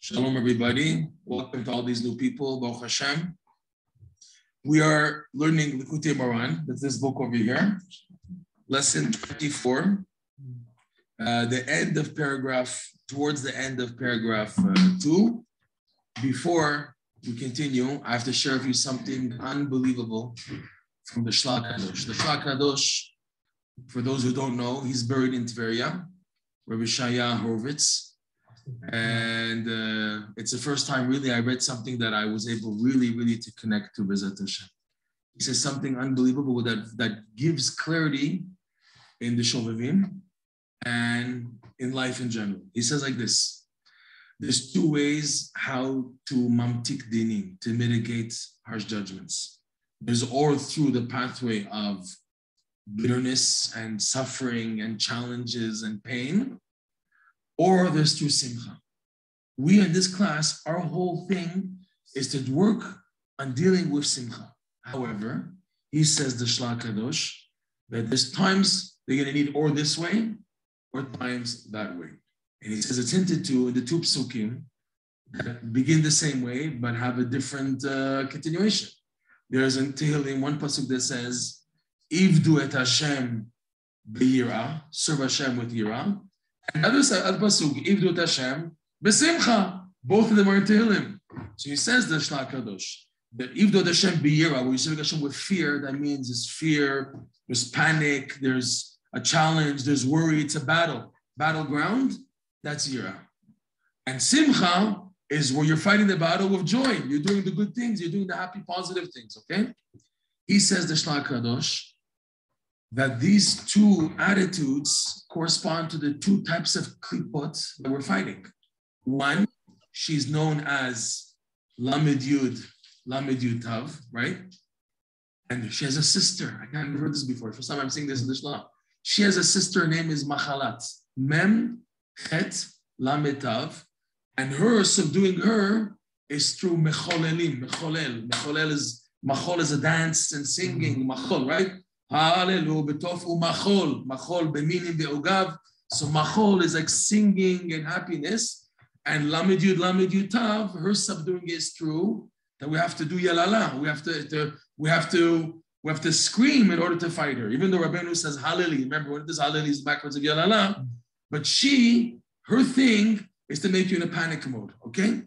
Shalom, everybody. Welcome to all these new people. Baruch Hashem. We are learning Likutei Moharan. That's this book over here. Lesson 24. Uh, the end of paragraph, towards the end of paragraph uh, two. Before we continue, I have to share with you something unbelievable from the Shlach Kadosh. The Shlach Kadosh, for those who don't know, he's buried in Tveria, Rabbi Shaya Horvitz. And uh, it's the first time really I read something that I was able really, really to connect to Bezat Hashem. He says something unbelievable that, that gives clarity in the Shovavim and in life in general. He says like this, there's two ways how to mamtik dinim, to mitigate harsh judgments. There's all through the pathway of bitterness and suffering and challenges and pain, or there's through simcha. We in this class, our whole thing is to work on dealing with simcha. However, he says the Shlach Kadosh that there's times they're going to need or this way or times that way. And he says it's hinted to in the two psukim that begin the same way but have a different uh, continuation. There's in Tehillim one pasuk that says, "Ivdu et Hashem b'yira," serve Hashem with yira, Another pasuk, Ivdu Hashem, Besimcha. Both of them are in Tehillim. So he says the Shlach Kadosh, that Ivdu Hashem Biyira, where you serve Hashem with fear, that means it's fear, there's panic, there's a challenge, there's worry, it's a battle. Battleground, that's Yira. And Simcha is where you're fighting the battle with joy. You're doing the good things, you're doing the happy, positive things, okay? He says the Shlach Kadosh, that these two attitudes correspond to the two types of klipot that we're fighting. One, she's known as Lamed Yud, Lamed Yud Tav, right? And she has a sister. I can't heard this before. First time I'm seeing this in the Shlah. She has a sister. Her name is Machalat. Mem Chet Lamed Tav. And her subduing her is through Mecholelim. Mecholel. Mecholel is Machol is a dance and singing. Machol, right? Hallelujah. Betofu machol. Machol beminim be'ogav. So machol is like singing and happiness. And lamed yud, tav, her subduing is true that we have to do yalala. We have to, to, we have to we have to scream in order to fight her. Even though Rabbeinu says hallelujah. Remember when this hallelujah is backwards of yalala. But she, her thing is to make you in a panic mode. Okay?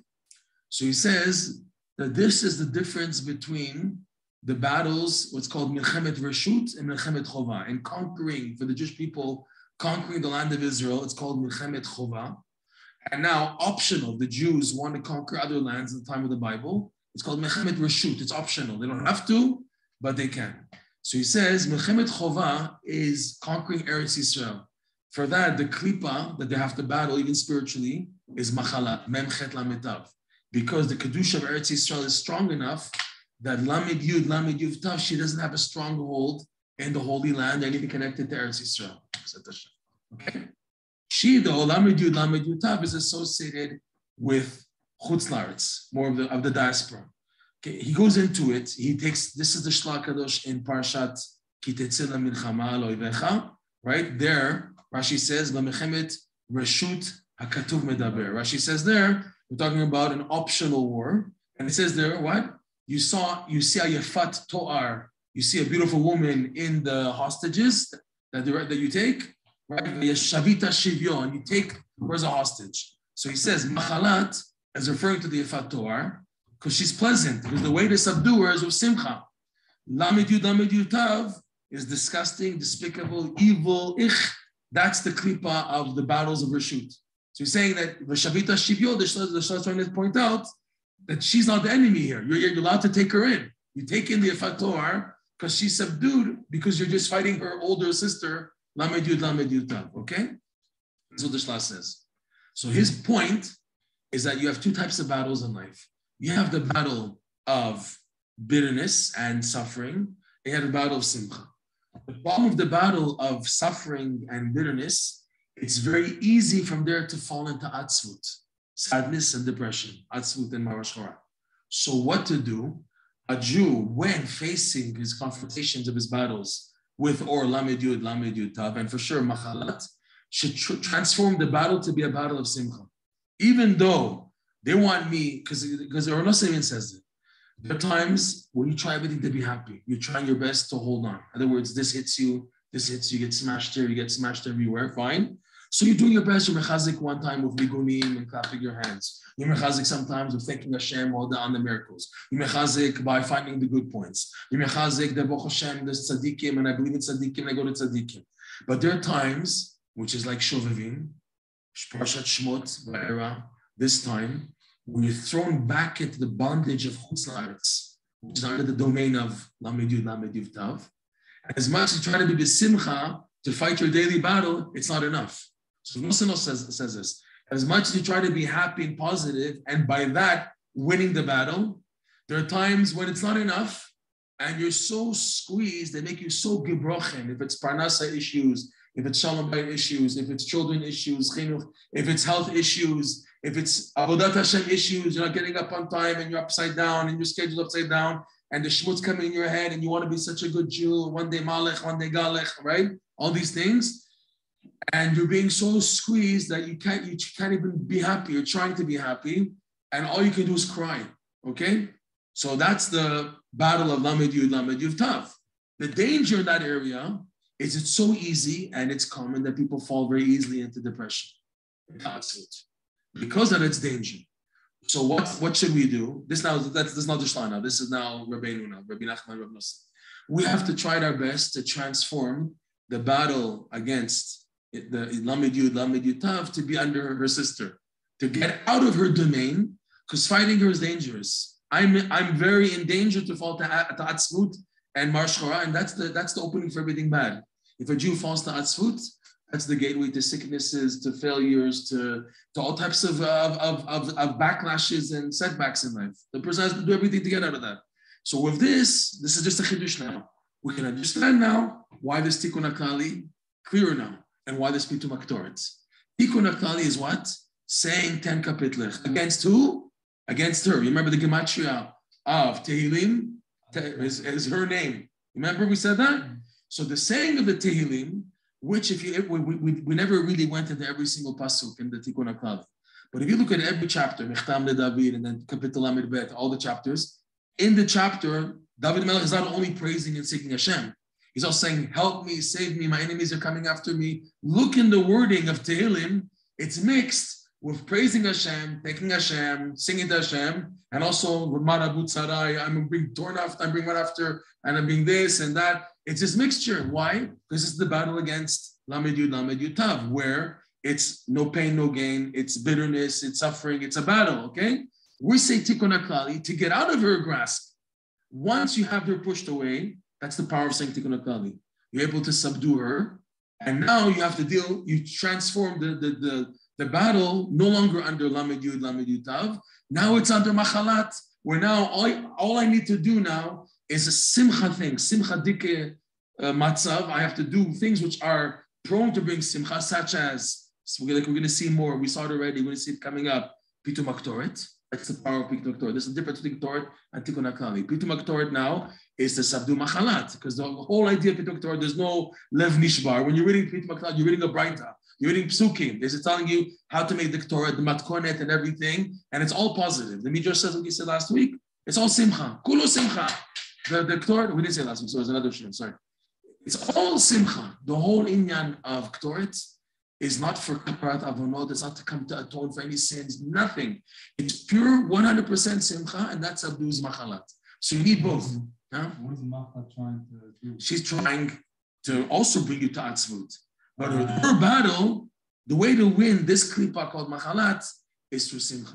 So he says that this is the difference between the battles, what's called Milchemet Reshut and Milchemet Chova. And conquering, for the Jewish people, conquering the land of Israel, it's called Milchemet Chova. And now, optional, the Jews want to conquer other lands at the time of the Bible. It's called Milchemet Reshut. It's optional. They don't have to, but they can. So he says, Milchemet Chova is conquering Eretz Israel. For that, the klipa that they have to battle, even spiritually, is Machalat, Memchet Lametav. Because the Kedusha of Eretz Israel is strong enough that Lamed Yud, Lamed Yud Tav, she doesn't have a stronghold in the Holy Land, anything connected to Eretz Yisrael. Okay? She, though, Lamed Yud, Lamed Yud Tav, is associated with Chutz Laretz, more of the, of the diaspora. Okay, he goes into it. He takes, this is the Shlach Kadosh in Parshat Kitetzila Milchama Loivecha, right? There, Rashi says, B'mechemet Reshut HaKatuv Medaber. Rashi says there, we're talking about an optional war. And it says there, what? You saw you see a yafat to'ar, you see a beautiful woman in the hostages that, that you take, right? Shivyon, you take her as a hostage. So he says machalat is referring to the yafat to'ar because she's pleasant. Because the way to subdue her is with simcha. Lamed yud lamed yutav is disgusting, despicable, evil. Ich. That's the klipa of the battles of Rashut. So he's saying that Shavita shivyon, the Shah is trying to point out that she's not the enemy here. You're, you're allowed to take her in. You take in the Fator because she's subdued because you're just fighting her older sister, Lamed Yud Lamed Yud Okay? That's what the Shla says. So his point is that you have two types of battles in life. You have the battle of bitterness and suffering, and you have the battle of simcha. The problem of the battle of suffering and bitterness, it's very easy from there to fall into atzvut sadness and depression, atzvut and marashora. So what to do? A Jew, when facing his confrontations of his battles with or lamed yud, lamed yud tav, and for sure machalat, should tr- transform the battle to be a battle of simcha. even though they want me, because the Ronosevin says it. There are times when you try everything to be happy. You're trying your best to hold on. In other words, this hits you, this hits you, get smashed here, you get smashed everywhere. Fine. So you're doing your best. You're mechazik one time with niggunim and clapping your hands. You're mechazik sometimes with thanking Hashem all the, on the miracles. You're mechazik by finding the good points. You're mechazik the Baruch Hashem, the tzaddikim, and I believe in tzaddikim, I go to tzaddikim. But there are times, which is like Shovavim, Parshat Shmot, Va'era, this time, when you're thrown back into the bondage of Chutz which is under the domain of Lamed Yud, Lamed Yud Tav. As much as you try to be besimcha to fight your daily battle, it's not enough. So Musino says, says this. As much as you try to be happy and positive, and by that winning the battle, there are times when it's not enough, and you're so squeezed, they make you so gebrochen. If it's parnasa issues, if it's shalom bayit issues, if it's children issues, if it's health issues, if it's avodat Hashem issues, you're not getting up on time and you're upside down and your schedule's upside down, and the shmutz coming in your head and you want to be such a good Jew, one day malech, one day galech, right? All these things. And you're being so squeezed that you can't you can't even be happy. You're trying to be happy, and all you can do is cry. Okay? So that's the battle of Lamed Yud, Lamed Yud Tav. The danger in that area is it's so easy and it's common that people fall very easily into depression. that's it Because of its danger. So what, what should we do? This now that's this is not the Shla This is now Rabbeinu now, Rabbi Nachman, Rabbi We have to try our best to transform the battle against the Lamed Yud, Lamed Yud Tav to be under her sister, to get out of her domain, because fighting her is dangerous. I'm I'm very in danger to fall to, to Atzvut and Marshchora, and that's the that's the opening for everything bad. If a Jew falls to Atzvut, that's the gateway to sicknesses, to failures, to, to all types of, of, of, of, backlashes and setbacks in life. The person has to do everything to get out of that. So with this, this is just a chidush now. We can understand now why this tikkun akali clearer now, and why this pitum aktoret. Tikkun akali is what? Saying 10 kapitlich. Against who? Against her. You remember the gematria of Tehillim is, is her name. Remember we said that? So the saying of the Tehillim which if you we, we, we never really went into every single pasuk in the Tikkun HaKlali. But if you look at every chapter, Mechtam David, and then Kapitel Amid Bet, all the chapters, in the chapter, David Melech is not only praising and seeking Hashem, he's also saying, help me, save me, my enemies are coming after me. Look in the wording of Tehillim, it's mixed with praising Hashem, thanking Hashem, singing to Hashem, and also with Marabut Sarai, I'm being torn after, I'm being run after, and I'm being this and that. It's this mixture. Why? Because it's the battle against Lamed Yud, Lamed Yud Tav, where it's no pain, no gain, it's bitterness, it's suffering, it's a battle, okay? We say Tikkun Aklali to get out of her grasp. Once you have her pushed away, that's the power of saying Tikkun. You're able to subdue her, and now you have to deal, you transform the, the, the, the battle no longer under Lamed Yud, Lamed Yud. Now it's under Machalat, where now all, all I need to do now is a simcha thing, simcha dike uh, matzav. I have to do things which are prone to bring simcha, such as so we're, like, we're going to see more. We saw it already. We're going to see it coming up. Pitum aktoret. That's the power of Pitum aktoret. There's a difference between Ktoret and Tikkun Akali. Pitum aktoret now is the sabdu machalat, because the whole idea of Pitum aktoret, there's no lev nishbar. When you're reading Pitum aktoret, you're reading a braita. You're reading psukim. This is telling you how to make the Torah, the matkonet, and everything, and it's all positive. The Midrash says what you said last week. It's all simcha. Kulo simcha. The, the Ktoret, we didn't say last week, so it's another shir, sorry. It's all simcha. The whole inyan of Ktoret is not for kaparat avonot, it's not to come to atone for any sins, nothing. It's pure 100% simcha, and that's abduz machalat. So you need both. What is Macha trying to do? She's trying to also bring you to atzvut. But her, her battle, the way to win this klipa called machalat is through simcha.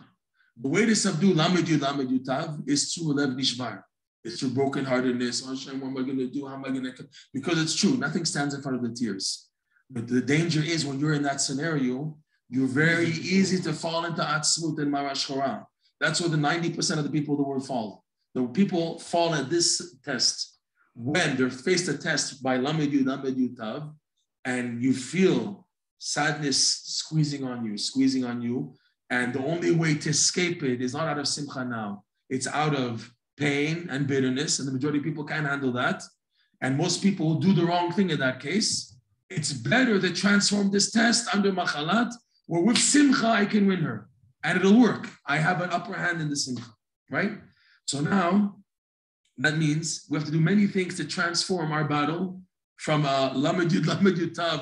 The way to subdue lamed yud lamed yutav is through lev nishbar. It's your brokenheartedness. Oh, Hashem, what am I going to do? How am I going to? Because it's true. Nothing stands in front of the tears. But the danger is when you're in that scenario, you're very easy to fall into atzvut and marash That's where the 90% of the people of the world fall. The people fall at this test when they're faced a test by lamed yud, lamed yud tav, and you feel sadness squeezing on you, squeezing on you. And the only way to escape it is not out of simcha now. It's out of pain and bitterness, and the majority of people can't handle that. And most people do the wrong thing in that case. It's better to transform this test under machalat, where with simcha I can win her. and it'll work. I have an upper hand in the simcha, right? So now that means we have to do many things to transform our battle from a lamed yud lamed tav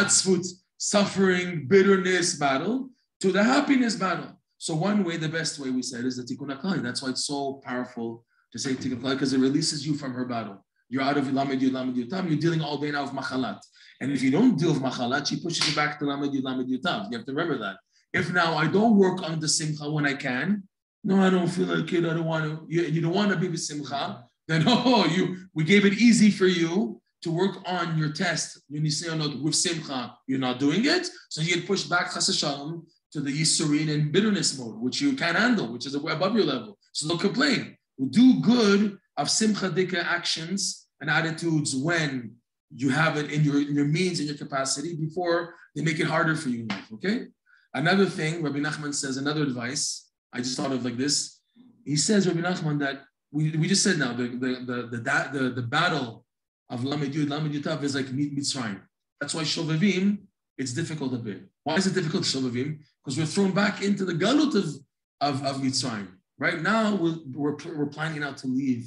atzvut suffering bitterness battle to the happiness battle. So one way, the best way we said is the tikkun aklai. That's why it's so powerful to say tikkun aklai because it releases you from her battle. You're out of lamed yud lamed yud tav. You're dealing all day now with machalat. And if you don't deal with machalat, she pushes you back to lamed yud lamed yud tav. You have to remember that. If now I don't work on the simcha when I can, no, I don't feel like it. I don't want to. You, you don't want to be with simcha. Then oh, you we gave it easy for you to work on your test. When you say oh, not with simcha, you're not doing it. So you get pushed back shalom to the yisurin and bitterness mode, which you can't handle, which is above your level. So don't complain. Do good of simcha dika actions and attitudes when you have it in your, in your means and your capacity before they make it harder for you in life. Okay. Another thing, Rabbi Nachman says, another advice. I just thought of like this. He says, Rabbi Nachman, that we, we just said now the the the the, the, the battle of Lamed Yud, Lamed Yutav is like Mitzrayim. That's why Shovavim, it's difficult a bit. Why is it difficult, Shovavim? Because we're thrown back into the galut of, of, of Mitzrayim. Right now, we're, we're, we're planning out to leave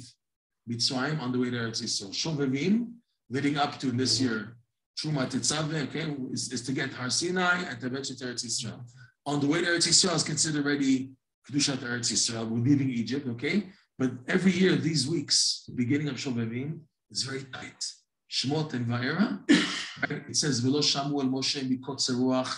Mitzrayim on the way to Eretz Yisrael. Shovavim, leading up to this year, Truma Tetzaveh, okay, is, is to get Har Sinai and to eventually to Eretz Yisrael. On the way to Eretz Yisrael is considered already Kedushat Eretz Yisrael. We're leaving Egypt, okay? But every year, these weeks, the beginning of Shovavim, is very tight. Shmot and Va'era, it says, Velo Shamu el Moshe mikotze ruach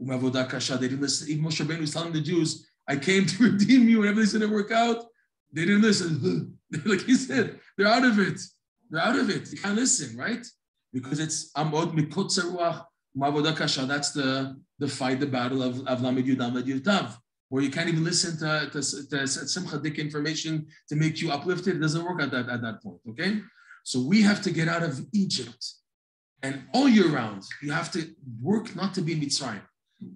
umavoda kasha. They didn't listen. Even Moshe Rabbeinu was telling the Jews, I came to redeem you, and everything's going to work out. They didn't listen. like he said, they're out of it. They're out of it. You can't listen, right? Because it's amod mikotze ruach umavoda kasha. That's the, the fight, the battle of, of Lamed Yud, Lamed Where you can't even listen to, to, to information to make you uplifted. It doesn't work at that, at that point, okay? So we have to get out of Egypt. And all year round, you have to work not to be Mitzrayim.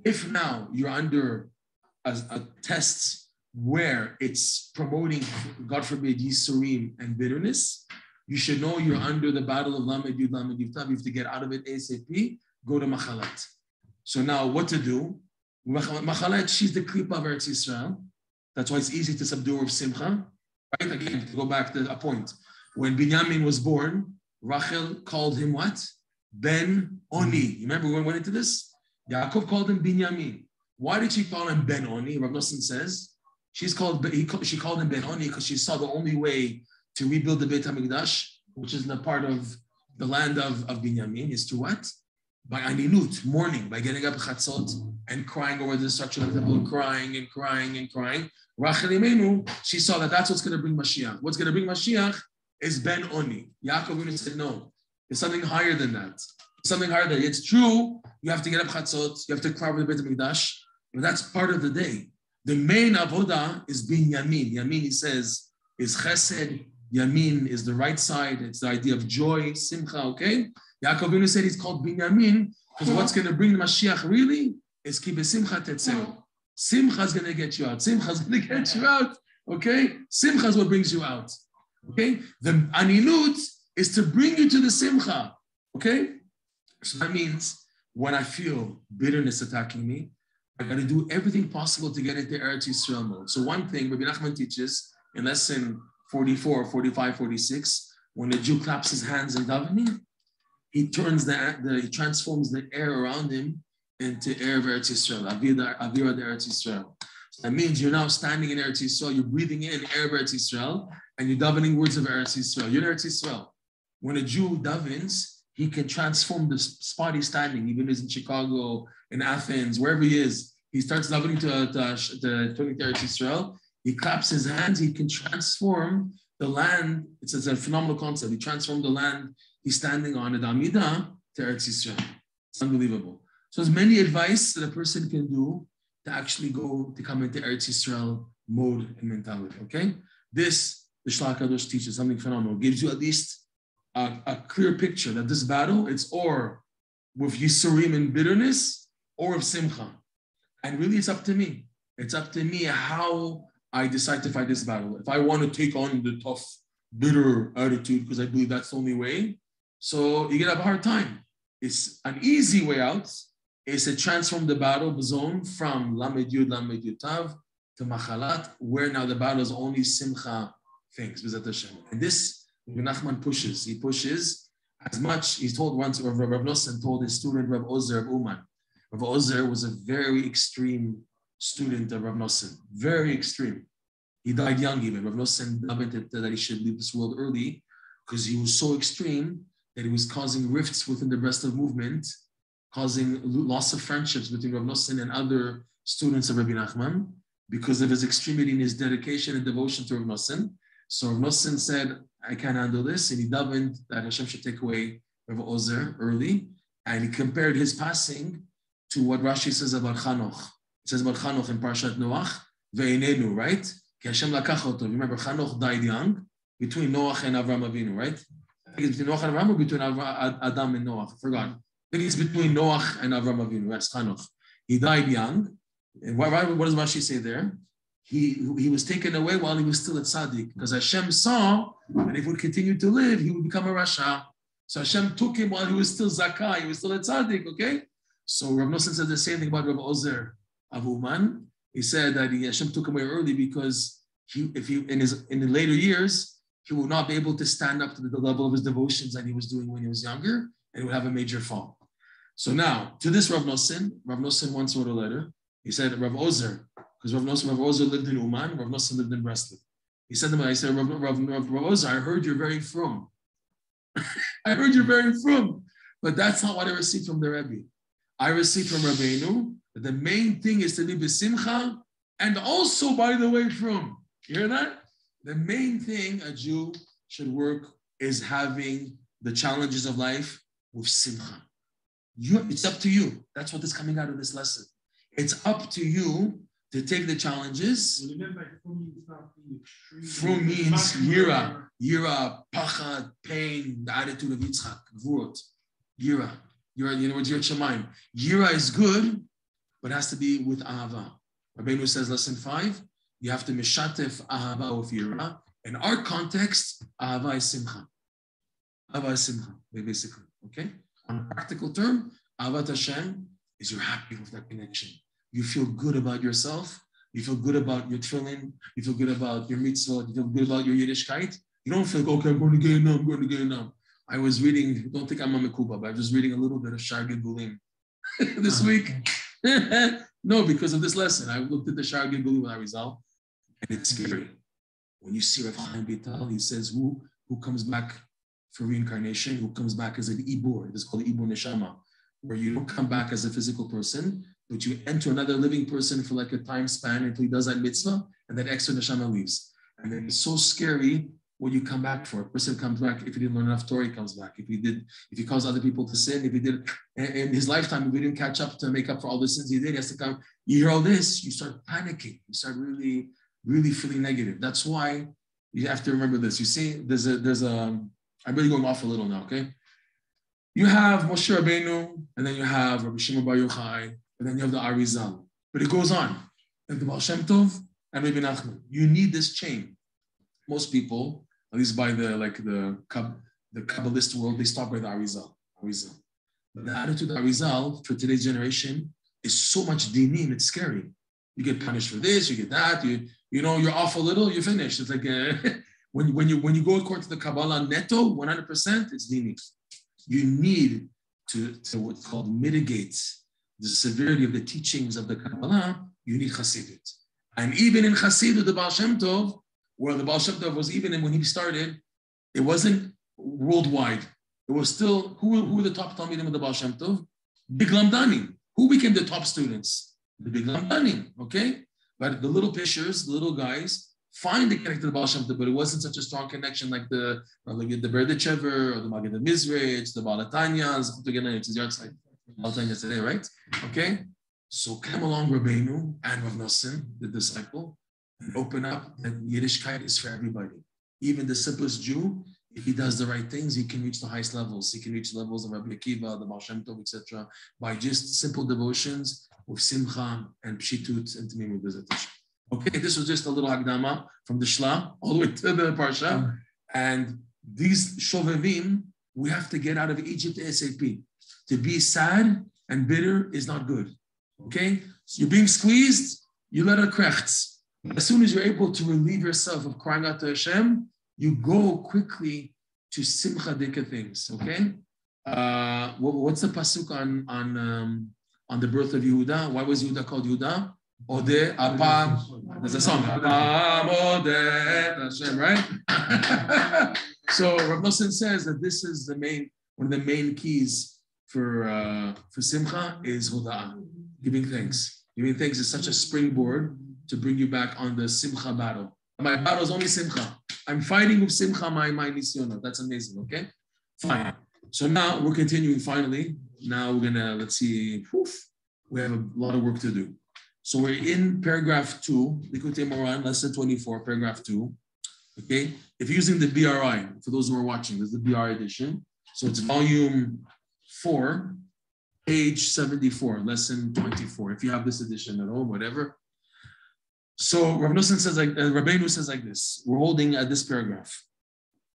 If now you're under a, a test where it's promoting, God forbid, Yisurim and bitterness, you should know you're under the battle of Lamed Yud, Lamed Yud You have to get out of it ASAP, go to Machalat. So now what to do? Machalet, she's the klipa of Eretz Yisrael. That's why it's easy to subdue with Simcha. Right? Again, to go back to a point. When Binyamin was born, Rachel called him what? Ben Oni. You remember when we went into this? Yaakov called him Binyamin. Why did she call him Ben Oni? Rav Nosson says she's called he, she called him Ben Oni because she saw the only way to rebuild the Beit Hamikdash, which is in a part of the land of, of Binyamin, is to what? By aninut, mourning, by getting up chatzot and crying over the destruction of the temple, crying and crying and crying. Rachel Imenu, she saw that that's what's going to bring Mashiach. What's going to bring Mashiach is Ben Oni. Yaakov said, no, it's something higher than that. Something higher than that. It's true, you have to get up chatzot, you have to cry over the Beit HaMikdash, but that's part of the day. The main avoda is being yamin. Yamin, he says, is chesed. Yamin is the right side. It's the idea of joy, simcha, okay? Yaakov said he's called Binyamin because what's going to bring the Mashiach really is ki besimcha tetzeu. Simcha is going to get you out. Simcha is going to get you out. Okay? Simcha is what brings you out. Okay? The aninut is to bring you to the simcha. Okay? So that means when I feel bitterness attacking me, I got to do everything possible to get into Eretz Yisrael mode. So one thing Rabbi Nachman teaches in lesson 44, 45, 46, when a Jew claps his hands in davening, he turns the, the he transforms the air around him into air of Eretz Yisrael, Avira, de Eretz Yisrael. That means you're now standing in Eretz Yisrael, you're breathing in air of Eretz Yisrael, and you're davening words of Eretz Yisrael. You're in Eretz Yisrael. When a Jew davens, he can transform the spot he's standing, even if in Chicago, in Athens, wherever he is. He starts davening to, to, to, to Eretz Yisrael. He claps his hands, he can transform the land. It's, it's a phenomenal concept. He transformed the land he's standing on, the Amida, to Eretz Yisrael. It's unbelievable. So there's many advice that a person can do to actually go to come into Eretz Yisrael mode and mentality. Okay, this the Shlach Kadosh teaches something phenomenal. Gives you at least a, a, clear picture that this battle it's or with Yisurim and bitterness or of Simcha, and really it's up to me. It's up to me how I decide to fight this battle. If I want to take on the tough, bitter attitude because I believe that's the only way, so you're gonna have a hard time. It's an easy way out It's to transform the battle zone from Lamed Yud, Lamed Yud Tav to Machalat, where now the battle is only Simcha things, B'ezat Hashem. And this, Nachman pushes. He pushes as much, He told once, Rav Nosson told his student, Rav Ozer of Uman. Rav Ozer was a very extreme student of Rav Nosson, very extreme. He died young even. Rav Nosson lamented that he should leave this world early because he was so extreme that he was causing rifts within the rest of movement, causing loss of friendships between Rav Nosson and other students of Rabbi Nachman because of his extremity in his dedication and devotion to Rav Nosson. So Rav Nosson said, I can't handle this. And he davened that Hashem should take away Rav Ozer early. And he compared his passing to what Rashi says about Chanoch. Says about Chanoch in Parshat Noach, Ve'inenu, right? Ki Hashem lakach oto. Remember, Chanoch died young between Noach and Avram Avinu, right? I think it's between Noach and Avram or between Adam and Noach. I forgot. I think it's between Noach and Avram Avinu. Yes, Chanoch. He died young. And what, what does Rashi say there? He, he was taken away while he was still at Sadiq because Hashem saw that if he would continue to live, he would become a Rasha. So Hashem took him while he was still Zakah, he was still at Sadiq, okay? So Rav Nosson said the same thing about Rav Ozer Avuman. He said that he, Hashem took him away early because he, if he in his in the later years, he will not be able to stand up to the level of his devotions that he was doing when he was younger, and would have a major fall. So now, to this Rav Nosson, Rav Nosson once wrote a letter. He said, Rav Ozer, because Rav Nosson, Rav Ozer lived in Uman, Rav Nosson lived in Breslov. He said to me, I said, Rav, Rav, Rav, Rav Ozer, I heard you're very from. I heard you're very from, but that's not what I received from the Rebbe. I received from Rabbeinu the main thing is to live simcha, and also, by the way, from. You hear that? The main thing a Jew should work is having the challenges of life with simcha. You, it's up to you. That's what is coming out of this lesson. It's up to you to take the challenges. Frum means yira, yira, pachad, pain, the attitude of Yitzchak, gvurot, yira. Yira, in other words, yirat shamayim. Yira is good, but has to be with ahava. Rabbeinu says, lesson five, you have to mishatef ahava yira. In our context, ahava is simcha. Ahava is simcha, basically. Okay? On a practical term, ahavat Hashem is you're happy with that connection. You feel good about yourself. You feel good about your tefillin. You feel good about your mitzvah. You feel good about your Yiddishkeit. You don't feel, okay, I'm going to get it now, I'm going to get it now. I was reading, don't think I'm a Mekuba, but I was reading a little bit of Shaar Gilgulim this uh-huh. week. no, because of this lesson. I looked at the Shaar Gilgulim with Arizal, and it's scary. When you see Rav Chaim Vital, he says, who, who comes back for reincarnation, who comes back as an Ibur, it's called Ibur Neshama, where you don't come back as a physical person, but you enter another living person for like a time span until he does that mitzvah, and that extra neshama leaves. And then it's so scary when you come back for. A person comes back if he didn't learn enough Torah, he comes back. If he did, if he caused other people to sin, if he did in his lifetime, if he didn't catch up to make up for all the sins he did, he has to come. You hear all this, you start panicking. You start really, really feeling negative. That's why you have to remember this. You see, there's a, there's a, I'm really going off a little now, okay? You have Moshe Rabbeinu, and then you have Rabbi Shimon Bar Yochai, and then you have the Arizal. But it goes on. And the Baal Shem Tov and Rabbi Nachman. You need this chain. Most people at least by the like the the Kabbalist world, they stop by the Arizal. Arizal. But the attitude of Arizal for today's generation is so much dinim, it's scary. You get punished for this, you get that, you you know, you're off a little, you're finished. It's like uh, when, when you when you go according to the Kabbalah netto, 100%, it's dini. You need to, to what's called mitigate the severity of the teachings of the Kabbalah, you need Hasidut. And even in Hasidut, the Baal Shem Tov, where the Baal Shem Tov was even when he started, it wasn't worldwide. It was still, who, who were the top Talmidim of the Baal Shem Tov? Big Lamdanim. Who became the top students? The big Lamdanim, okay? But the little pishers, the little guys, find the connection to the Baal Shem Tov, but it wasn't such a strong connection like the like the Berdichever or the Maggid Mezritch, the Balatanyas, together it's his yard site. Balatanya today, right? Okay? So came along Rabbeinu and Rav Nosson, the disciple, and open up that Yiddishkeit is for everybody. Even the simplest Jew, if he does the right things, he can reach the highest levels. He can reach the levels of Rabbi Akiva, the Baal Shem Tov, etc., by just simple devotions with simcha and pshitut and tamim visitation. Okay, this was just a little agdama from the Shla all the way to the Parsha. And these shovevim, we have to get out of Egypt ASAP. To be sad and bitter is not good. Okay? So you're being squeezed, you let it krechts. As soon as you're able to relieve yourself of crying out to Hashem, you go quickly to simcha dika things. Okay? Uh, what, what's the pasuk on on um, on the birth of Yehuda? Why was Yehuda called Yehuda? Ode apa. There's a song. Hashem, right? so Rav Nosson says that this is the main one of the main keys for uh, for simcha is hoda'ah, giving thanks. Giving thanks is such a springboard to bring you back on the simcha battle. My battle is only simcha. I'm fighting with simcha my my nisyona. That's amazing. Okay, fine. So now we're continuing. Finally, now we're gonna let's see. Poof, we have a lot of work to do. So we're in paragraph two, Likutei Moharan, lesson 24, paragraph two. Okay, if you're using the BRI, for those who are watching, there's the BRI edition. So it's volume four, page 74, lesson 24. If you have this edition at home, whatever. So Rav Nosson says like uh, Rabbeinu says like this. We're holding at this paragraph.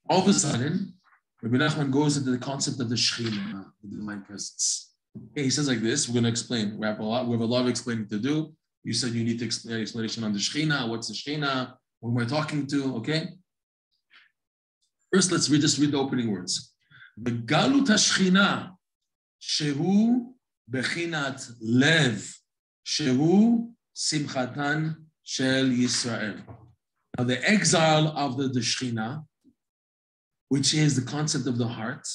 All of a sudden, Rabbi Nachman goes into the concept of the Shekhinah, the divine presence. Okay, he says like this. We're going to explain. We have a lot. We have a lot of explaining to do. You said you need to explain explanation on the Shekhinah. What's the Shekhinah? Who am I talking to? Okay. First, let's read just read the opening words. The Galut Shekhinah, Shehu Bechinat Lev, Shehu Simchatan Shel Yisrael. Now, the exile of the, the which is the concept of the heart,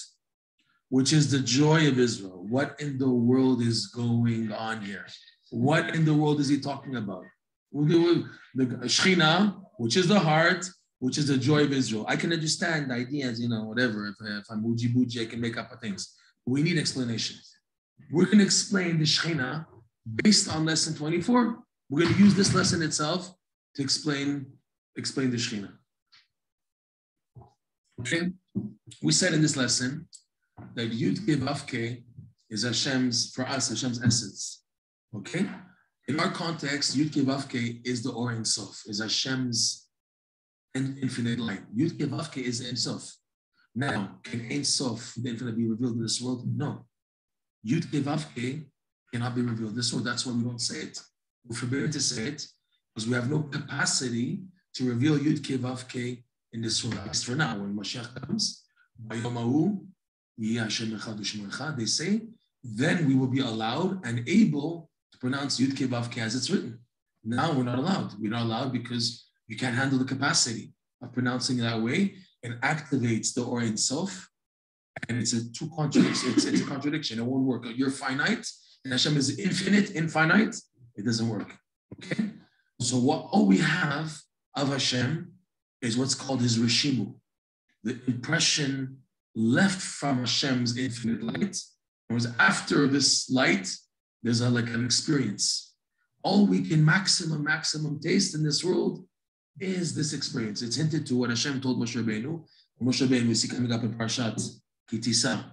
which is the joy of Israel. What in the world is going on here? What in the world is he talking about? The Shekhinah, which is the heart, which is the joy of Israel. I can understand ideas, you know, whatever. If, if I'm Uji Buji, I can make up things. We need explanations. We're going to explain the Shekhinah based on lesson 24. We're going to use this lesson itself to explain, explain the Shekhinah. Okay? We said in this lesson that Yud Ke is Hashem's, for us, Hashem's essence. Okay? In our context, Yud Ke is the Or Sof, is Hashem's infinite light. Yud Ke is Ein Sof. Now, can Ein Sof, the infinite, be revealed in this world? No. Yud Ke cannot be revealed in this world. That's why we don't say it. We're to say it because we have no capacity to reveal Yud Ke in this world. At for now, when Mashiach comes, they say, then we will be allowed and able to pronounce Yud Ke as it's written. Now we're not allowed. We're not allowed because you can't handle the capacity of pronouncing it that way. It activates the Or Sof, and it's a two contradiction. It's, it's a contradiction. It won't work. You're finite, and Hashem is infinite, infinite. It doesn't work. Okay. So what all we have of Hashem is what's called his Rishimu, the impression left from Hashem's infinite light. Whereas after this light, there's a, like an experience. All we can maximum, maximum taste in this world is this experience. It's hinted to what Hashem told Moshe Rabbeinu. Moshe Rabbeinu, we see coming up in Parshat Kitisa,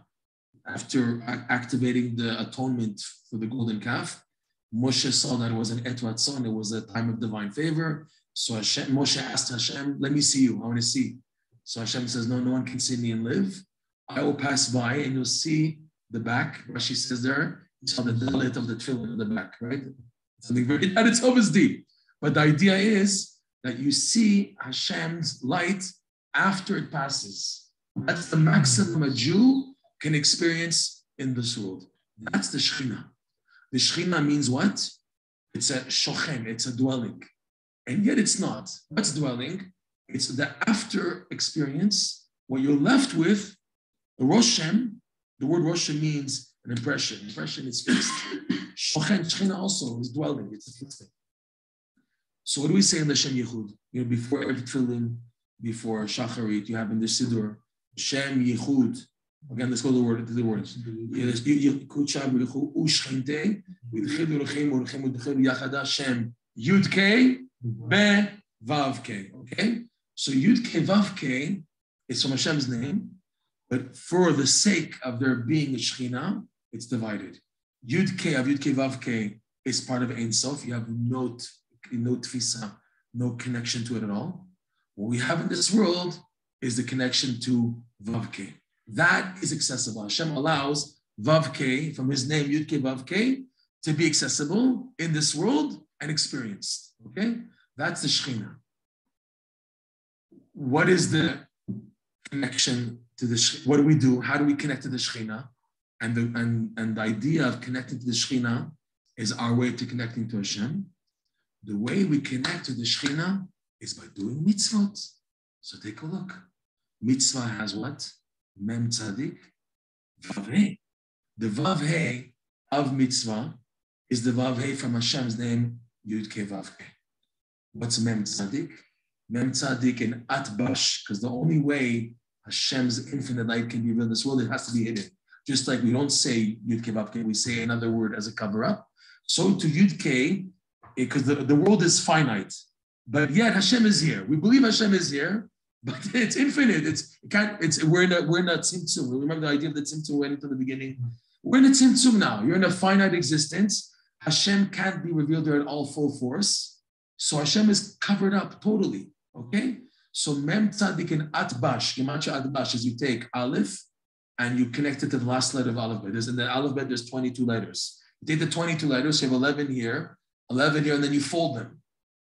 after activating the atonement for the golden calf, Moshe saw that it was an etvat son, it was a time of divine favor. So Hashem, Moshe asked Hashem, let me see you, I want to see. So Hashem says, no, no one can see me and live. I will pass by and you'll see the back. Rashi says there, you saw the dalit of the tefillin in the back, right? Something very, that itself is deep. But the idea is that you see Hashem's light after it passes. That's the maximum a Jew can experience in this world. That's the Shekhinah. The Shekhinah means what? It's a shochem, it's a dwelling. And yet it's not. What's dwelling? It's the after experience, what you're left with, the Roshem, the word Roshem means an impression. Impression is fixed. Shochem, Shekhinah also is dwelling, it's a fixed thing. So what do we say in the Shem Yichud? You know, before every tefillin, before Shacharit, you have in the Siddur, Shem Yichud. Again, let's go to the word to the words. Yud K Be Vav K. Okay, so Yud K Vav K is from Hashem's name, but for the sake of there being a Shechina, it's divided. Yud K of Yud K Vav K is part of Ein Sof. You have no no tfisa, no connection to it at all. What we have in this world is the connection to Vavke. That is accessible. Hashem allows Vav K, from his name Yud K Vav K, to be accessible in this world and experienced. Okay? That's the Shekhinah. What is the connection to the? What do we do? How do we connect to the Shekhinah? And the, and, and the idea of connecting to the Shekhinah is our way to connecting to Hashem. The way we connect to the Shekhinah is by doing mitzvot. So take a look. Mitzvah has what? Mem tzadik, vav hey. The vav hey of mitzvah is the vav hey from Hashem's name, Yud Ke Vav Hey. What's Mem tzadik? Mem tzadik and atbash, because the only way Hashem's infinite light can be revealed in this world, it has to be hidden. Just like we don't say Yud Ke Vav Ke, we say another word as a cover up. So to Yud Ke, because the, the world is finite, but yet Hashem is here. We believe Hashem is here, but it's infinite. It's it can't. It's we're a we're a tzimtzum. Remember the idea of the tzimtzum went into the beginning. We're in a tzimtzum now. You're in a finite existence. Hashem can't be revealed there at all full force. So Hashem is covered up totally. Okay. So mem tzadik and atbash, gematria atbash is you take aleph and you connect it to the last letter of alphabet. There's in the alphabet there's 22 letters. You take the 22 letters, you have 11 here, 11 here, and then you fold them.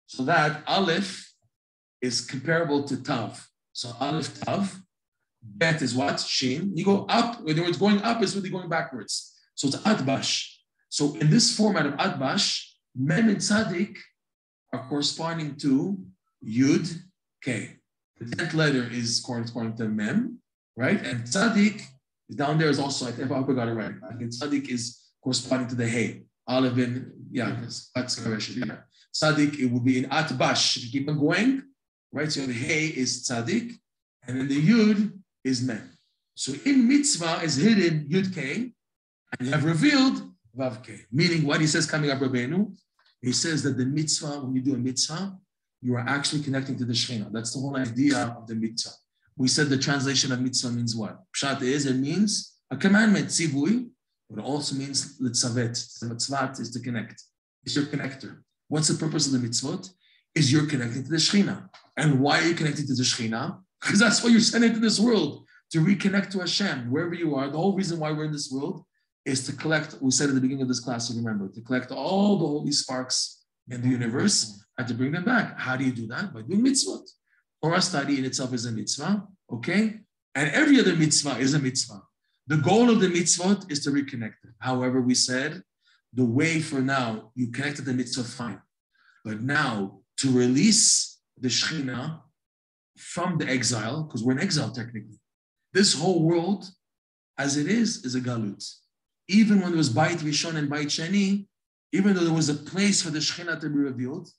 So that aleph is comparable to tav. So aleph tav, bet is what? Shin. You go up, in other words, going up is really going backwards. So it's adbash. So in this format of adbash, mem and tzadik are corresponding to yud k. The tenth letter is corresponding to mem, right? And tzadik is down there is also, I think I got it right. I think tzadik is corresponding to the hey. Aleph in, yeah, that's correct. Yeah. Tzadik, it will be in atbash. If you keep on going, right? So the hey is tzadik, and then the yud is mem. So in mitzvah is hidden yud k, and you have revealed vav k. Meaning what he says coming up, Rabbeinu, he says that the mitzvah, when you do a mitzvah, you are actually connecting to the Shekhinah. That's the whole idea of the mitzvah. We said the translation of mitzvah means what? Pshat is, it means a commandment, tzivui, but it also means litzavet. The mitzvah is to connect. It's your connector. What's the purpose of the mitzvot? Is you're connecting to the Shekhinah. And why are you connected to the Shekhinah? Because that's why you're sent into this world, to reconnect to Hashem, wherever you are. The whole reason why we're in this world is to collect, we said at the beginning of this class, you remember, to collect all the holy sparks in the universe and to bring them back. How do you do that? By doing mitzvot. Torah study in itself is a mitzvah, okay? And every other mitzvah is a mitzvah. The goal of the mitzvot is to reconnect them. However, we said the way for now, you connected the mitzvah fine. But now to release the Shekhinah from the exile, because we're in exile technically. This whole world, as it is, is a galut. Even when there was Bait Rishon and Bait Sheni, even though there was a place for the Shekhinah to be revealed,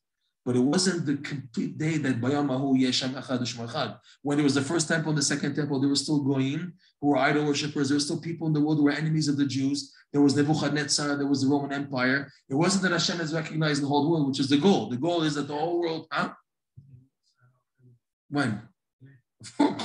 but it wasn't the complete day that Bayamahu Yesham Echad. When there was the first temple and the second temple, there were still goyim who were idol worshippers. There were still people in the world who were enemies of the Jews. There was Nebuchadnezzar. There was the Roman Empire. It wasn't that Hashem is recognized the whole world, which is the goal. The goal is that the whole world, huh? When?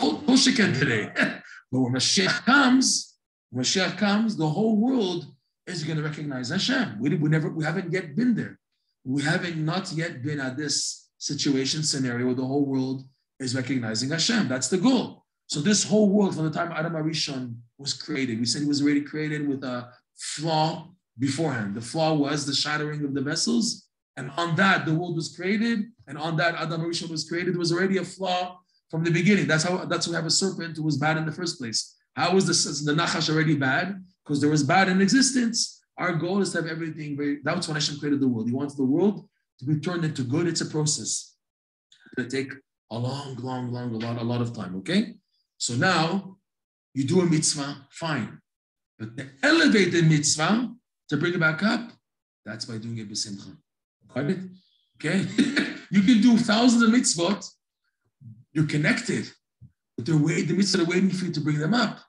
You can today. but when Mashiach comes, when Mashiach comes, the whole world is going to recognize Hashem. We, we never, we haven't yet been there we haven't not yet been at this situation scenario where the whole world is recognizing Hashem. That's the goal. So this whole world, from the time Adam Arishon was created, we said he was already created with a flaw beforehand. The flaw was the shattering of the vessels, and on that the world was created, and on that Adam Arishon was created. There was already a flaw from the beginning. That's how. That's why we have a serpent who was bad in the first place. How was the, the Nachash already bad? Because there was bad in existence. Our goal is to have everything very, that's when Hashem created the world. He wants the world to be turned into good. It's a process. It's going to take a long, long, long, a lot, a lot of time. Okay? So now you do a mitzvah, fine. But to elevate the mitzvah to bring it back up, that's by doing it b'simcha. It? Okay? you can do thousands of mitzvot. You're connected. But they're the mitzvah are waiting for you to bring them up.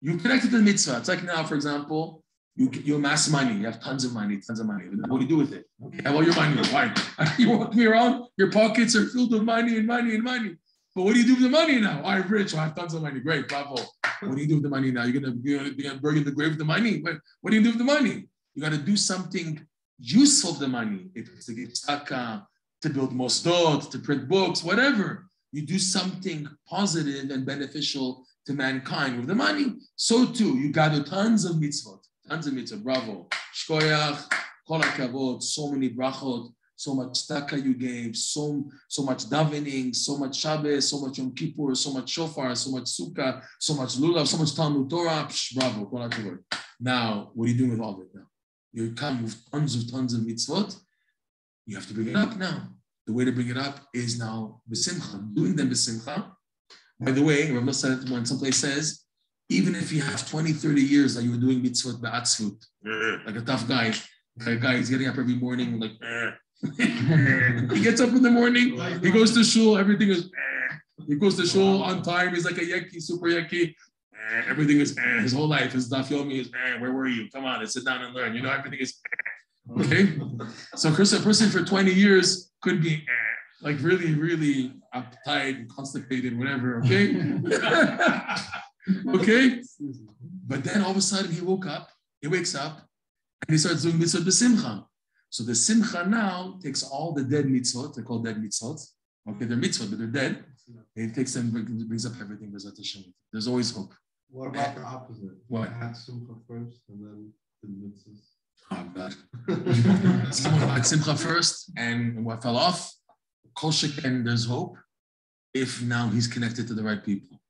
You're connected to the mitzvah. It's like now, for example, you, you amass money. You have tons of money, tons of money. What do you do with it? Have all your money. Fine. you walk me around, your pockets are filled with money and money and money. But what do you do with the money now? I'm rich. I have tons of money. Great, bravo. What do you do with the money now? You're gonna, you're gonna bury in the grave with the money. But what do you do with the money? You got to do something useful of the money. If It's to give tzedakah, to build mosdot, to print books, whatever. You do something positive and beneficial to mankind with the money, so too you gather tons of mitzvot, tons of mitzvot. Bravo, shkoyach, kol hakavod, so many brachot, so much tzedakah you gave, so so much davening, so much Shabbos, so much Yom Kippur, so much shofar, so much sukkah, so much lulav, so much Talmud Torah. Psh, bravo, kol hakavod. Now, what are you doing with all of it now? You come with tons of tons of mitzvot. You have to bring it up now. The way to bring it up is now b'simcha, doing them b'simcha. By the way, Rav said when someplace says, even if you have 20, 30 years that you were doing mitzvot ba'atzvut, mm. like a tough guy, like a guy is getting up every morning, like, mm. he gets up in the morning, he goes to shul, everything is, mm. he goes to shul on time, he's like a yeki, super yeki, everything is, eh, his whole life, his daf yomi is, eh, where were you? Come on, let's sit down and learn. You know, everything is, eh. okay? So, a person for 20 years could be like really, really uptight, and constipated, whatever, okay? okay? But then all of a sudden he woke up, he wakes up, and he starts doing mitzvot b'simcha. So the simcha now takes all the dead mitzvot, they're called dead mitzvot. Okay, they're mitzvot, but they're dead. And it takes them, brings up everything. There's always hope. What about the opposite? What? Had simcha first and then the mitzvahs. Oh God. Someone had simcha first and what fell off. Kol sheken, there's hope if now he's connected to the right people.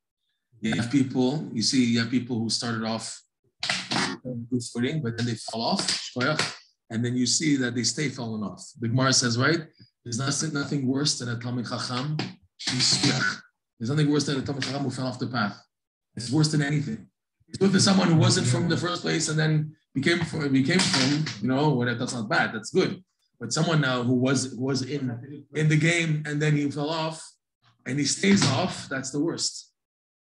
You have people, you see, you have people who started off good footing, but then they fall off, and then you see that they stay falling off. The Gemara says, right? There's nothing, nothing worse than a Talmud Chacham. There's nothing worse than a Talmud Chacham who fell off the path. It's worse than anything. Good for someone who wasn't from the first place and then became from, became from, you know, whatever that's not bad. That's good. But someone now who was was in in the game and then he fell off and he stays off, that's the worst.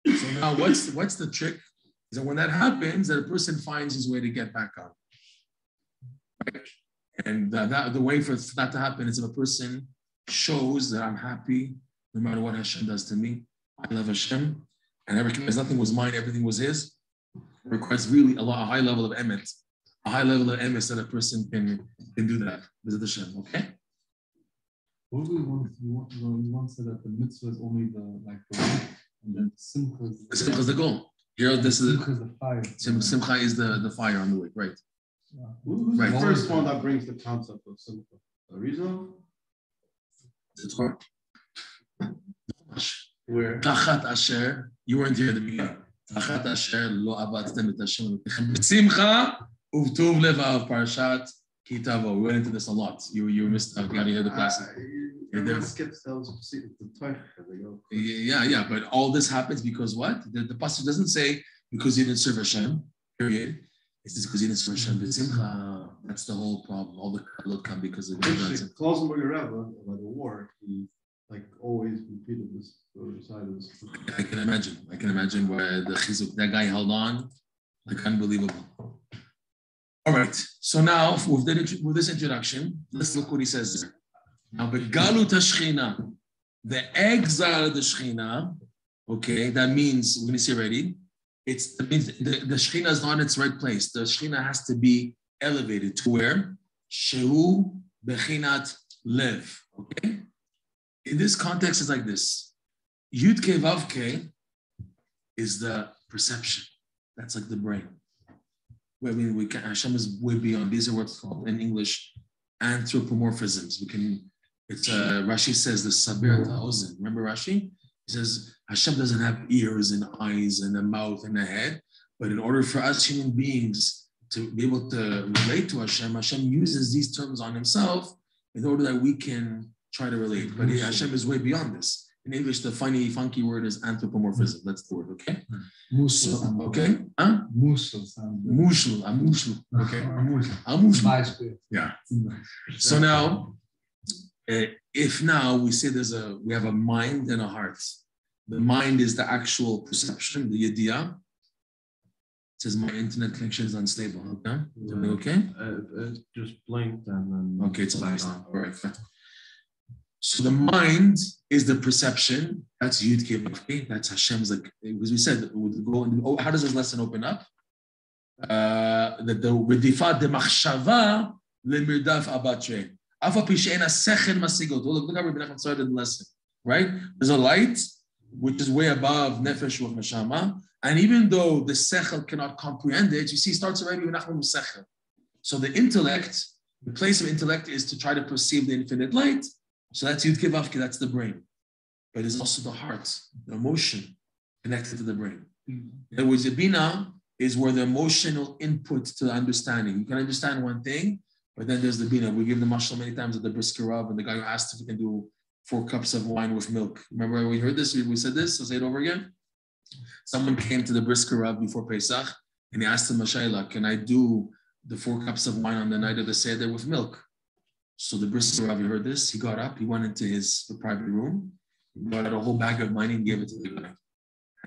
So now what's what's the trick? Is that when that happens, that a person finds his way to get back on. Right? And that, that, the way for that to happen is if a person shows that I'm happy no matter what Hashem does to me. I love Hashem, and I recognize nothing was mine, everything was His. Requires really a, lot, a high level of emet, a high level of emes that a person can, can do that. Visit Hashem, okay? What do we want? We want, we want said that the mitzvah is only the like the way, and then simcha is the, simcha is the goal. Here, this is simcha is the fire. Sim, simcha is the, the fire on the way, right? Uh, yeah. Who's Right. the first one that brings the concept of simcha? Arizal? It's hard. Where? Tachat Asher, you weren't here at the beginning. Tachat Asher lo avatztem et Hashem b'simcha uvtuv levav parashat ki tavo. We went into this a lot. You you missed out. You gotta hear the class. Yeah, Everyone skips those the Torah. They go. Yeah, yeah, but all this happens because what? The, the pasuk doesn't say because you didn't serve Hashem, period. It's just because you didn't serve Hashem. B'simcha. That's the whole problem. All the will come because of. By the war, he like always repeated this side of this. I can imagine. I can imagine where the chizuk, that guy held on, like unbelievable. All right. So now with, the, with this introduction, let's look what he says. Now, the galut hashchina, the exile of the shchina. Okay, that means we're gonna see already. It's that means the, the shchina is not in its right place. The shchina has to be elevated to where shehu bechinat lev. Okay. In this context, it's like this. Yud Ke Vav Ke is the perception. That's like the brain. Where we, we can, Hashem is way beyond. These are what's called in English anthropomorphisms. We can, it's uh, Rashi says the Sabir Ta'ozin. Remember Rashi? He says Hashem doesn't have ears and eyes and a mouth and a head, but in order for us human beings to be able to relate to Hashem, Hashem uses these terms on himself in order that we can try to relate. Mm-hmm. But he- Hashem is way beyond this. In English, the funny, funky word is anthropomorphism. That's the word, okay? Mm-hmm. So, okay? Huh? Mushel sounds good. Uh-huh. Okay. Beispiel. Yeah. So now, uh, if now we say there's a, we have a mind and a heart. The mind is the actual perception, the idea. It says my internet connection is unstable. Okay. Okay? Uh, it just blinked and then. Okay, it's back on. Uh-huh. All right. So the mind is the perception. That's Yud Kei Vav Kei. That's Hashem's like as we said. With go oh, how does this lesson open up? Uh, that the redifa de machshava lemirdaf abatre. Afa pisheina sechel masigot. Look, look how Rabbi Nachman started the lesson. Right? There's a light which is way above nefesh wa neshama, And even though the sechel cannot comprehend it, you see, it starts already with Nachman sechel. So the intellect, the place of intellect is to try to perceive the infinite light. So that's Yud Kevavke, that's the brain. But it's also the heart, the emotion connected to the brain. Mm-hmm. In other words, the Bina is where the emotional input to the understanding. You can understand one thing, but then there's the Bina. We give the mashal many times at the Brisker Rav, and the guy who asked if he can do four cups of wine with milk. Remember we heard this? We said this? I'll say it over again. Someone came to the Brisker Rav before Pesach, and he asked him, Mashayla, can I do the four cups of wine on the night of the Seder with milk? So the Brisker you heard this? He got up, he went into his private room, brought out a whole bag of money and gave it to the guy.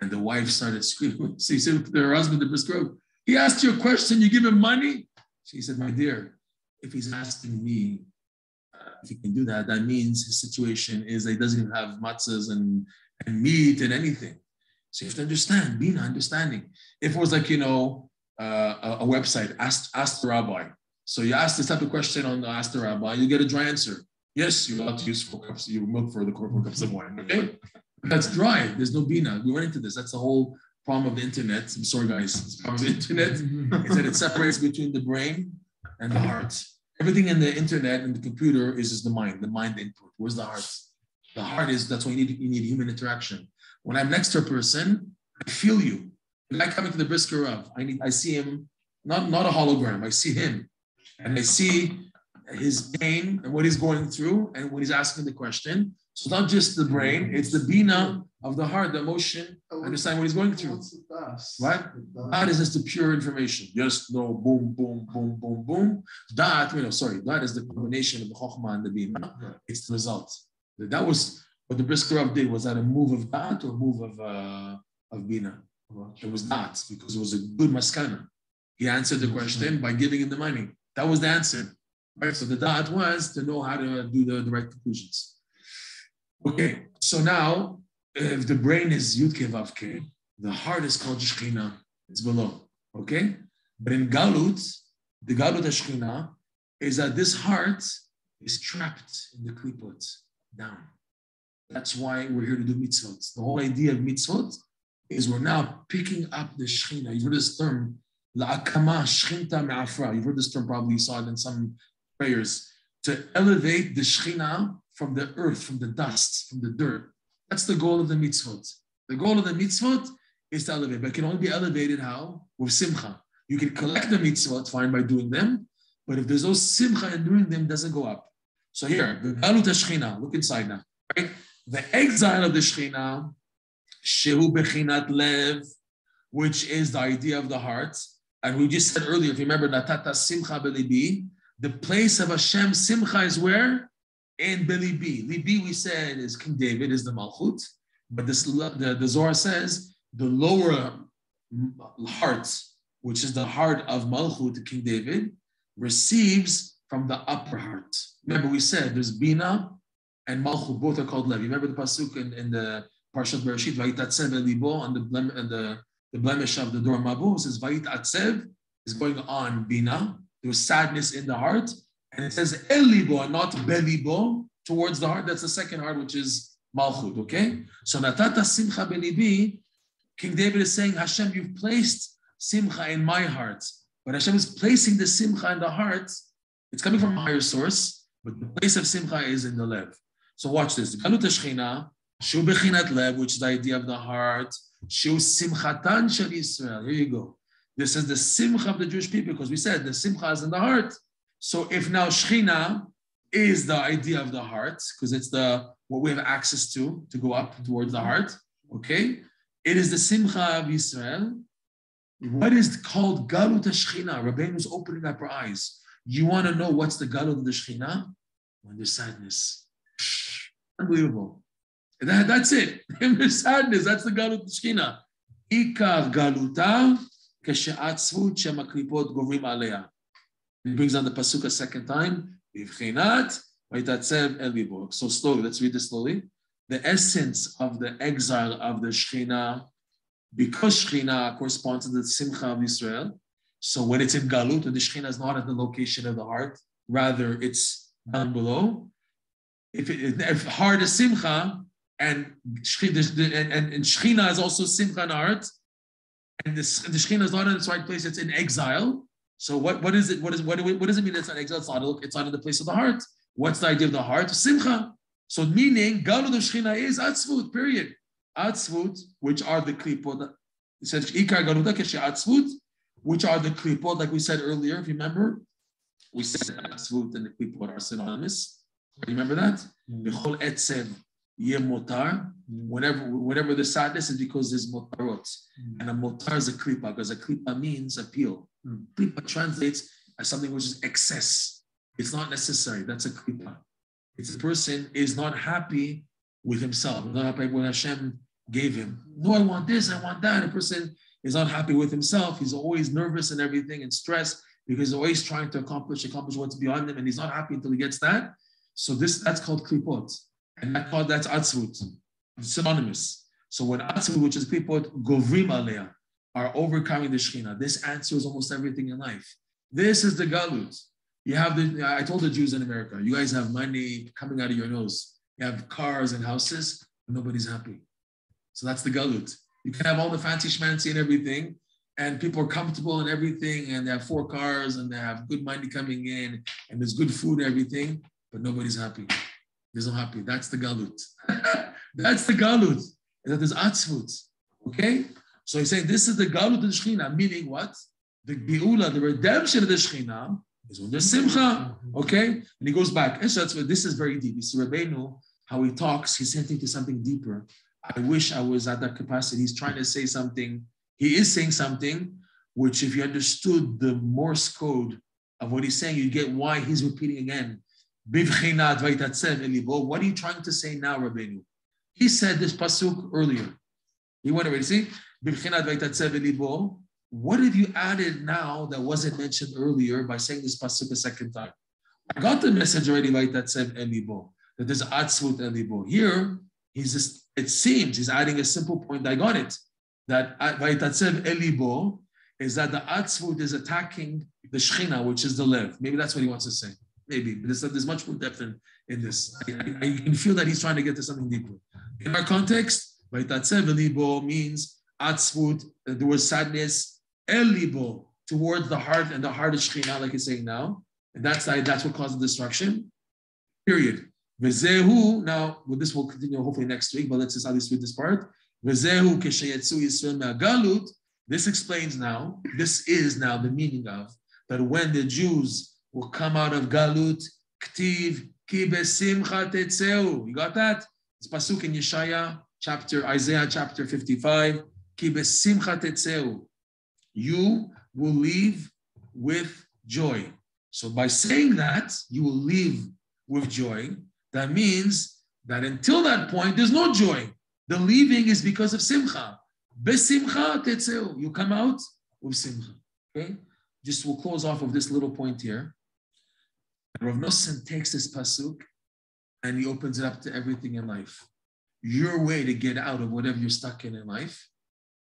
And the wife started screaming. So he said to her husband, the Rav, he asked you a question, you give him money? She said, my dear, if he's asking me uh, if he can do that, that means his situation is that he doesn't even have matzahs and, and meat and anything. So you have to understand, being understanding. If it was like, you know, uh, a, a, website, ask, ask the rabbi. So you ask this type of question on the Ask the Rabbi, you get a dry answer. Yes, you're allowed to use four cups, you milk for the four cups of wine. Okay, that's dry. There's no bina. We went into this. That's the whole problem of the internet. I'm sorry, guys. It's problem of the internet is that it separates between the brain and the heart. Everything in the internet and the computer is just the mind, the mind input. Where's the heart? The heart is that's why you need you need human interaction. When I'm next to a person, I feel you. Guy coming to the brisker Rav, I need I see him, not, not a hologram, I see him. And I see his pain and what he's going through and when he's asking the question. So not just the brain, it's the bina of the heart, the emotion, understand what he's going through. Right? That is just the pure information. Just no boom, boom, boom, boom, boom. That, you know, sorry, that is the combination of the chokhmah and the bina. It's the result. That was what the brisker Rav did. Was that a move of that or a move of uh, of bina? It was not because it was a good maskana. He answered the question by giving him the money. That was the answer. Right? So the dot was to know how to do the, the right conclusions. Okay, so now if the brain is Yudke Vavke, the heart is called Shechina, it's below. Okay? But in Galut, the Galut Shechina is that this heart is trapped in the klipot, down. That's why we're here to do mitzvot. The whole idea of mitzvot is we're now picking up the Shechina. You've heard this term, la'akama shchinta me'afra. You've heard this term probably, you saw it in some prayers. To elevate the Shechina from the earth, from the dust, from the dirt. That's the goal of the mitzvot. The goal of the mitzvot is to elevate, but it can only be elevated how? With simcha. You can collect the mitzvot, fine, by doing them, but if there's no simcha in doing them, doesn't go up. So here, the galut Shechina, look inside now, right? The exile of the Shechina Shehu Bechinat Lev, which is the idea of the heart. And we just said earlier, if you remember, Natata Simcha Belibi, the place of Hashem Simcha is where? In Belibi. Libi, we said, is King David, is the Malchut. But this, the, the Zohar says the lower heart, which is the heart of Malchut, King David, receives from the upper heart. Remember, we said there's Bina and Malchut, both are called Lev. Remember the Pasuk in, in the Parshat Bereshit, Vayitatsev Elibo, on the, and the, the blemish of the Dor Mabu, says Vayitatsev is going on Bina. There was sadness in the heart. And it says Elibo, not Belibo, towards the heart. That's the second heart, which is Malchut, okay? So Natata Simcha Belibi, King David is saying, Hashem, you've placed Simcha in my heart. But Hashem is placing the Simcha in the heart. It's coming from a higher source, but the place of Simcha is in the Lev. So watch this. Galut Shechina, Shu Bechinat Lev, which is the idea of the heart. Shu Simchatan Shel Israel. Here you go. This is the Simcha of the Jewish people, because we said the Simcha is in the heart. So if now Shechina is the idea of the heart, because it's the what we have access to to go up towards the heart, okay? It is the Simcha of Israel. Mm-hmm. What is called Galut Shechina? Rabbeinu is opening up our eyes. You want to know what's the Galut of the Shechina? When there's sadness. Unbelievable. That, that's it. the sadness, that's the Galut Shechina. Ikar Galuta כשעצבות שהקליפות גוברים עליה. It brings on the pasuk a second time. בבחינת ויתעצב אל ליבו. So slowly, let's read this slowly. The essence of the exile of the Shechina, because Shechina corresponds to the Simcha of Israel, so when it's in Galut, the Shechina is not at the location of the heart, rather it's down below. If, it, if heart is Simcha, and, and, and Shechina is also Simcha heart, and this, the Shekhinah is not in its right place, it's in exile. So what, what is it? What is what, do we- what does it mean it's not exile? It's not, it's not in the place of the heart. What's the idea of the heart? Simcha. So meaning Galut of Shekhinah is Atzvut, period. Atzvut, which are the klipot. It says Ikar Galuta Keshe Atzvut, which are the klipot, like we said earlier, if you remember. We said Atzvut and the klipot are synonymous. Remember that? Hmm. Bechol etzev yeh motar. whatever whenever the sadness is because there's motarot. And a motar is a klipa, because a klipa means appeal. Mm. Klipa translates as something which is excess. It's not necessary. That's a klipa. It's a person is not happy with himself, not happy with what Hashem gave him. No, I want this, I want that. A person is not happy with himself. He's always nervous and everything and stressed because he's always trying to accomplish, accomplish what's beyond him, and he's not happy until he gets that. So this that's called klipot. And I call that atzvut. Synonymous. So when atzvut, which is people govrim alea, are overcoming the Shekhinah, this answers almost everything in life. This is the galut. You have the, I told the Jews in America, you guys have money coming out of your nose. You have cars and houses, but nobody's happy. So that's the galut. You can have all the fancy schmancy and everything, and people are comfortable and everything, and they have four cars and they have good money coming in, and there's good food and everything, but nobody's happy. There's no happy. That's the galut. that's the galut. That atzvut. Okay? So he's saying this is the galut of the Shekhinah, meaning what? The geula, the redemption of the Shekhinah is there's simcha. Okay? And he goes back. And so that's what this is very deep. You see, Rabbeinu, how he talks, he's hinting to something deeper. I wish I was at that capacity. He's trying to say something. He is saying something, which, if you understood the Morse code of what he's saying, you get why he's repeating again. What are you trying to say now, Rabbeinu? He said this pasuk earlier. He went already. See. What have you added now that wasn't mentioned earlier by saying this pasuk a second time? I got the message already, vaytatzev elibo, that there's atzvut elibo. Here, he's just. It seems he's adding a simple point. I got it. That vaytatzev elibo is that the atzvut is attacking the shechina, which is the lev. Maybe that's what he wants to say. Maybe, but there's, there's much more depth in, in this. I, I, I can feel that he's trying to get to something deeper. In our context, vaytatzev elibo means atzvut, uh, the word sadness, elibo, towards the heart, and the heart is shechina, like he's saying now. And that's, that's what caused the destruction. Period. Vezehu, now, well, this will continue hopefully next week, but let's just at least read this part. Vezehu keshayetsu Yisrael me'agalut. This explains now, this is now the meaning of that when the Jews will come out of Galut, Ktiv, ki besimcha tetzeu. You got that? It's Pasuk in Yeshaya, chapter, Isaiah chapter 55. Ki besimcha tetzeu. You will leave with joy. So by saying that, you will leave with joy. That means that until that point, there's no joy. The leaving is because of simcha. Besimcha tetzeu. You come out with simcha. Okay? Just we'll close off of this little point here. Rav Nosson takes this pasuk and he opens it up to everything in life. Your way to get out of whatever you're stuck in in life,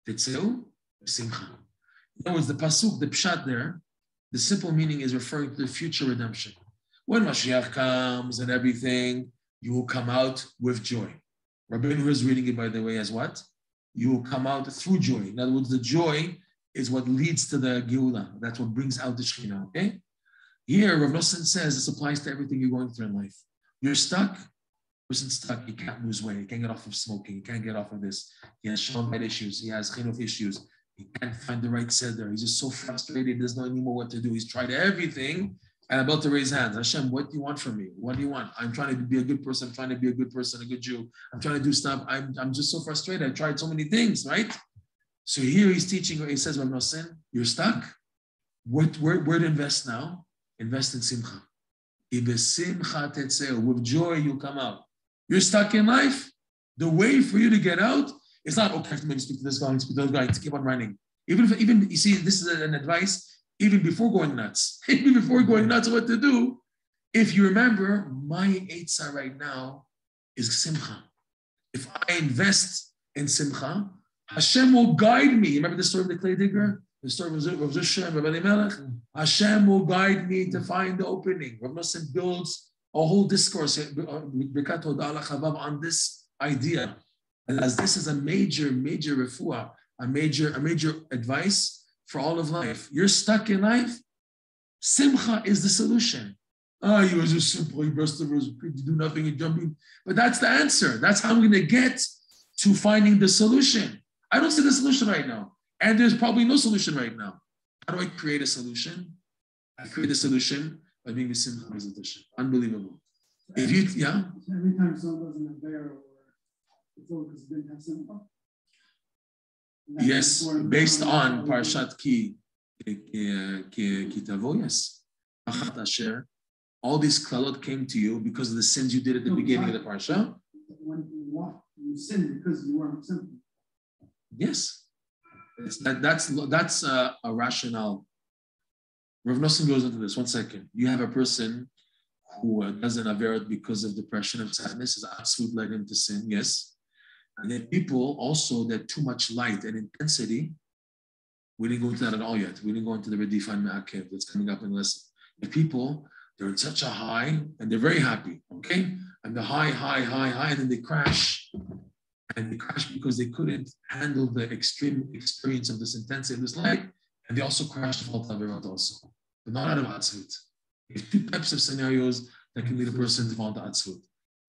tetzeu, simcha. In other words, the pasuk, the pshat there, the simple meaning is referring to the future redemption. When Mashiach comes and everything, you will come out with joy. Rabbeinu is reading it, by the way, as what? You will come out through joy. In other words, the joy is what leads to the Geula. That's what brings out the Shekhinah, okay? Here, Rav Nosson says this applies to everything you're going through in life. You're stuck, person stuck, he can't lose weight, he can't get off of smoking, he can't get off of this. He has shalom issues, he has chinuch issues, he can't find the right seder. He's just so frustrated, he doesn't know anymore what to do. He's tried everything and about to raise hands. Hashem, what do you want from me? What do you want? I'm trying to be a good person, I'm trying to be a good person, a good Jew. I'm trying to do stuff. I'm, I'm just so frustrated. I tried so many things, right? So here he's teaching, he says, Rav Nosson, you're stuck. Where, where, where to invest now? Invest in simcha. With joy, you come out. You're stuck in life. The way for you to get out is not, okay, I have to maybe speak to this guy, speak to those guys, to keep on running. Even if, even, you see, this is an advice, even before going nuts, even before going nuts, what to do. If you remember, my Eitzah right now is simcha. If I invest in simcha, Hashem will guide me. Remember the story of the clay digger? The story of Zusha and Rav Hashem will guide me to find the opening. Rav Nosson builds a whole discourse uh, uh, on this idea. And as this is a major, major refuah a major, a major advice for all of life. You're stuck in life. Simcha is the solution. Oh, you was just simple, you burst the rose, you do nothing, you're jumping. But that's the answer. That's how I'm going to get to finding the solution. I don't see the solution right now. And there's probably no solution right now. How do I create a solution? I create a solution by being a simcha meditation. Unbelievable. If you, yeah? Every time someone doesn't bear or it's all because didn't have simcha. Yes, based on Parshat Ki, Kitavo, yes. Asher, all these klalot came to you because of the sins you did at the No, beginning of the parsha. When you walk, you sin because you weren't simple. Yes, Yes, that, that's that's uh, a rationale. Rav Nosson goes into this. One second. You have a person who does an averot because of depression and sadness. His absolute led him to sin. Yes, and then people also that too much light and intensity. We didn't go into that at all yet. We didn't go into the Redifan Ma'akev that's coming up in the lesson. The people, they're in such a high and they're very happy, okay? And the high, high, high, high, and then they crash. And they crash because they couldn't handle the extreme experience of this intensity of this light. And they also crashed the fault Averot also. But not out of Atzvut. Two types of scenarios that can lead a person to fall into Atzvut.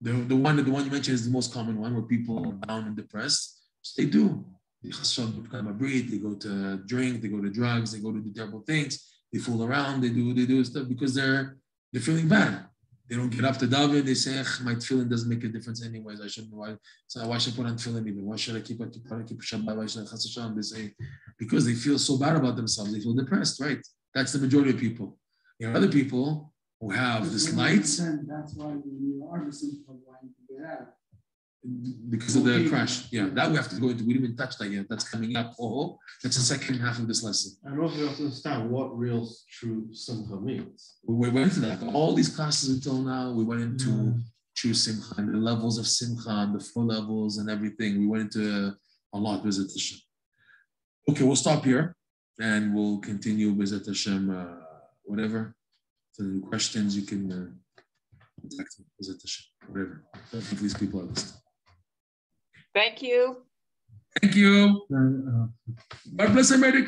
The, the one the one you mentioned is the most common one where people are down and depressed. So they do. They become a breed, they go to drink, they go to drugs, they go to do terrible things, they fool around, they do they do stuff because they're they're feeling bad. They don't get up to daven. They say, "My feeling doesn't make a difference anyways. I shouldn't. Why? So why should I put on tefillin even? Why should I keep on keep on keep Shabbat? Why should I chas Hashem?" They say because they feel so bad about themselves. They feel depressed. Right? That's the majority of people. You know, other people who have this light That's why you are the simple one, you have. Because of the crash. Yeah, that we have to go into. We didn't even touch that yet. That's coming up. Oh, that's the second half of this lesson. And also you have to understand what real true simcha means. We we went into that. All these classes until now, we went into Mm. true simcha and the levels of simcha and the four levels and everything. We went into a lot with Hashem. Okay, we'll stop here and we'll continue Bezat Hashem, uh, whatever. So questions you can uh, contact me, Bezat Hashem, whatever. These people are listening. Thank you. Thank you. God bless America.